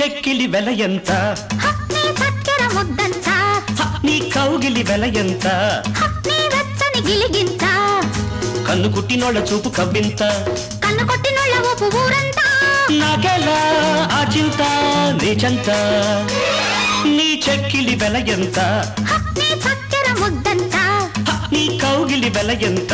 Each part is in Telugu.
చెక్కిలి వెల ఎంత నీ చక్కెర ముద్దంత. హ, నీ కౌగిలి వెల ఎంత హ, నీ వెచ్చని గిలిగింత. కన్ను కుట్టినోళ్ళ చూపు కవ్వింత. కన్ను కొట్టినోళ్ళ ఊపు ఊరంతా. నాకెలా ఆ చింత నీ చెంత నీ చెక్కిలి వెల ఎంత హ, నీ చక్కెర ముద్దంత. హ, నీ కౌగిలి వెల ఎంత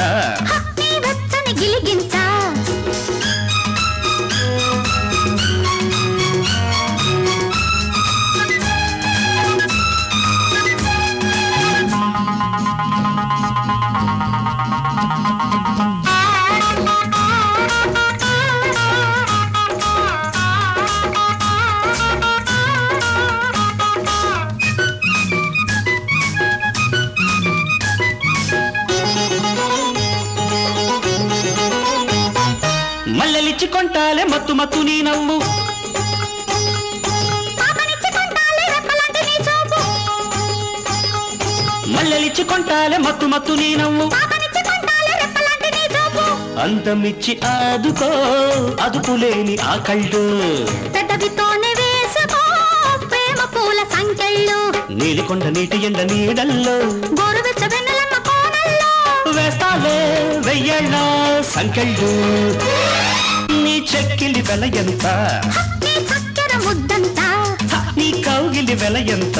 మల్లెలిచ్చి కొంటాలే మత్తు మత్తు నీ నవ్వు. మల్లెలిచ్చి కొంటాలే మత్తు మత్తు నీ నవ్వు. అందమిచ్చి ఆదుకో అదుపులేని ఆ కళ్ళు. పెదవితోనే వేసుకో ప్రేమ పూల సంకెళ్ళు. నీలికొండ నీటి ఎండ నీడల్లో. గోరువెచ్చ వేస్తాలే వెయ్యేళ్ళ సంకెళ్ళు. నీ చెక్కిలి వెల ఎంత? నీ కౌగిలి వెల ఎంత?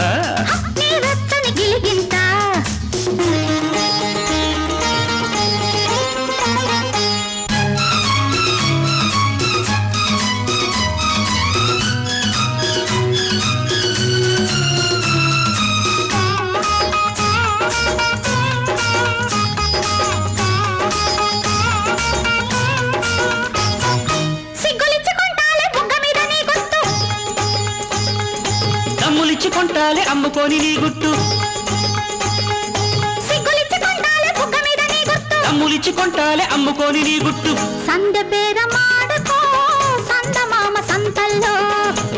దమ్ములిచ్చి కొంటాలే అమ్ముకొని నీ గుట్టు. సిగ్గులిచ్చి కొంటాలే అమ్ముకొని నీ గుట్టు. సందె బేరమాడుకో సందమామ సంతల్లో.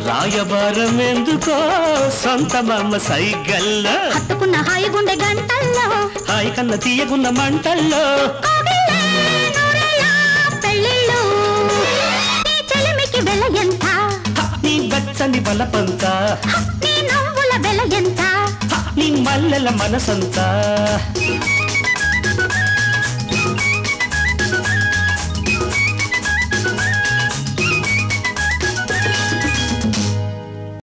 రాయబారం ఎందుకో సొంత మామ సైగల్లో. హత్తుకున్న హాయి గుండె గంటల్లో. హాయి కన్న తీయగున్న మంటల్లో. పెళ్ళిళ్ళు. నీ చెలిమికి వెల ఎంత? పచ్చని బలపంత. నీ నవ్వుల ఎంత? నీ మల్లెల మనసంతా.